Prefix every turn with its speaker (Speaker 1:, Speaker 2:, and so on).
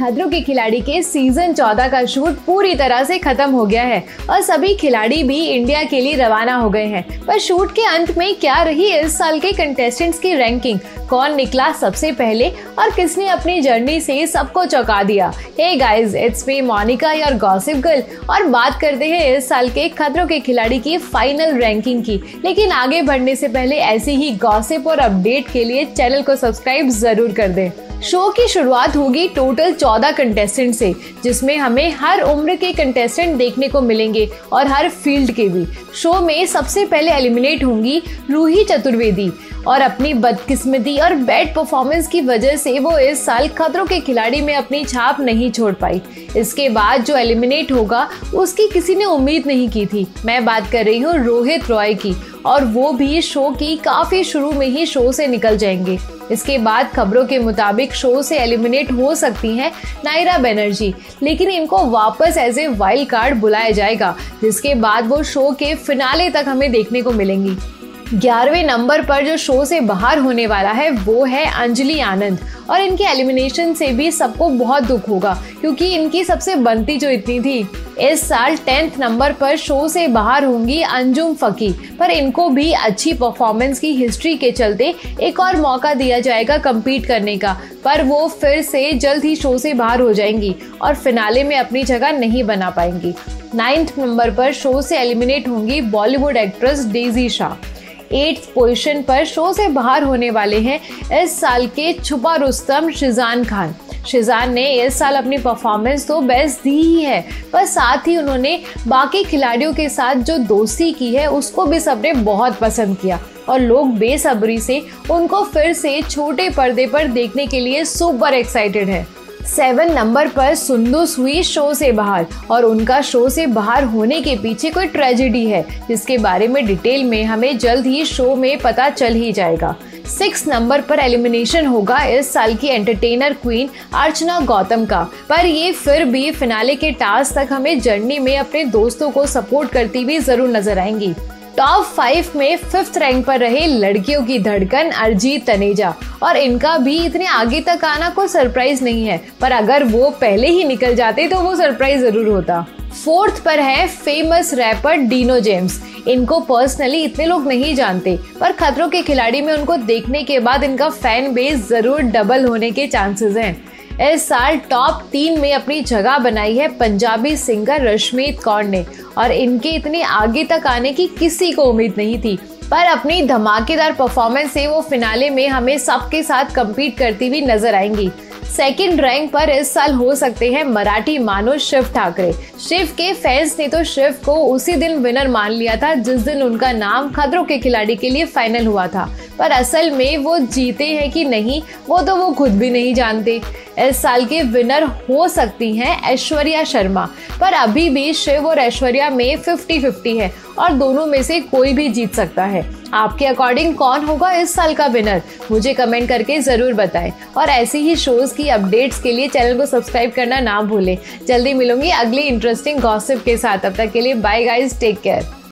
Speaker 1: खतरों के खिलाड़ी के सीज़न 14 का शूट पूरी तरह से खत्म हो गया है और सभी खिलाड़ी भी इंडिया के लिए रवाना हो गए हैं। पर शूट के अंत में क्या रही इस साल के कंटेस्टेंट्स की रैंकिंग कौन निकला सबसे पहले और किसने अपनी जर्नी से सबको चौंका दिया? Hey guys it's me Monica your gossip girl और बात करते हैं इस साल के खतरों के खिलाड़ी की फाइनल रैंकिंग की। लेकिन आगे बढ़ने से पहले ऐसी ही गॉसिप और अपडेट के लिए चैनल को सब्सक्राइब ज़रूर कर दें। शो की शुरुआत होगी टोटल 14 कंटेस्टेंट से, जिसमें हमें हर उम्र के कंटेस्टेंट देखने को मिलेंगे और हर फ़ील्ड के भी। शो में सबसे पहले एलिमिनेट होंगी रूही चतुर्वेदी। और अपनी बदकिस्मती और बैड परफॉर्मेंस की वजह से वो इस साल खतरों के खिलाड़ी में अपनी छाप नहीं छोड़ पाई। इसके बाद जो एलिमिनेट होगा, उसकी किसी ने उम्मीद नहीं की थी। मैं बात कर रही हूँ रोहित रॉय की, और वो भी शो की काफ़ी शुरू में ही शो से निकल जाएँगे। इसके बाद खबरों के मुताबिक शो से एलिमिनेट हो सकती हैं नायरा बनर्जी, लेकिन इनको वापस एज ए वाइल्ड कार्ड बुलाया जाएगा, जिसके बाद वो शो के फिनाले तक हमें देखने को मिलेंगी। ग्यारहवें नंबर पर जो शो से बाहर होने वाला है, वो है अंजलि आनंद। और इनके एलिमिनेशन से भी सबको बहुत दुख होगा, क्योंकि इनकी सबसे बनती जो इतनी थी, इस साल टेंथ नंबर पर शो से बाहर होंगी अंजुम फकी। पर इनको भी अच्छी परफॉर्मेंस की हिस्ट्री के चलते एक और मौका दिया जाएगा कम्पीट करने का। पर वो फिर से जल्द ही शो से बाहर हो जाएँगी और फिनाले में अपनी जगह नहीं बना पाएँगी। नाइन्थ नंबर पर शो से एलिमिनेट होंगी Bollywood actress Daisy Shah eighth position पर शो से बाहर होने वाले हैं इस साल के छुपा रुस्तम शिजान खान। शिजान ने इस साल अपनी परफॉर्मेंस तो बेस्ट दी ही है, पर साथ ही उन्होंने बाकी खिलाड़ियों के साथ जो दोस्ती की है, उसको भी सबने बहुत पसंद किया। और लोग बेसब्री से उनको फिर से छोटे पर्दे पर देखने के लिए सुपर एक्साइटेड है। सेवन नंबर पर सुंदुस हुई शो से बाहर और उनका शो से बाहर होने के पीछे कोई ट्रेजिडी है, जिसके बारे में डिटेल में हमें जल्द ही शो में पता चल ही जाएगा। सिक्स नंबर पर एलिमिनेशन होगा इस साल की एंटरटेनर क्वीन अर्चना गौतम का। पर ये फिर भी फिनाले के टास्क तक हमें जर्नी में अपने दोस्तों को सपोर्ट करती हुई ज़रूर नज़र आएँगी। टॉप फाइव में फिफ्थ रैंक पर रहे लड़कियों की धड़कन, अरजीत तनेजा। और इनका भी इतने आगे तक आना कोई सरप्राइज़ नहीं है। पर अगर वो पहले ही निकल जाते तो वो सरप्राइज़ ज़रूर होता। फोर्थ पर है फ़ेमस रैपर डीनो जेम्स इनको पर्सनली इतने लोग नहीं जानते, पर खतरों के खिलाड़ी में उनको देखने के बाद इनका फ़ैन बेस ज़रूर डबल होने के चांसेस हैं। इस साल टॉप तीन में अपनी जगह बनाई है पंजाबी सिंगर रश्मीत कौर ने। और इनके इतने आगे तक आने की किसी को उम्मीद नहीं थी। पर अपनी धमाकेदार परफॉर्मेंस से वो फिनाले में हमें सबके साथ कम्पीट करती हुई नज़र आएँगी। सेकंड रैंक पर इस साल हो सकते हैं मराठी मानो शिव ठाकरे। शिव के फैंस ने तो शिव को उसी दिन विनर मान लिया था, जिस दिन उनका नाम खतरों के खिलाड़ी के लिए फाइनल हुआ था। पर असल में वो जीते हैं कि नहीं, वो तो वो खुद भी नहीं जानते। इस साल के विनर हो सकती हैं ऐश्वर्या शर्मा। पर अभी भी शिव और ऐश्वर्या में फिफ्टी फिफ्टी है। और दोनों में से कोई भी जीत सकता है। आपके अकॉर्डिंग कौन होगा इस साल का विनर मुझे कमेंट करके ज़रूर बताएँ। और ऐसे ही शोज़ की अपडेट्स के लिए चैनल को सब्सक्राइब करना ना भूलें। जल्दी मिलूँगी अगली इंटरेस्टिंग गॉसिप के साथ। अब तक के लिए बाय गाइज़ टेक केयर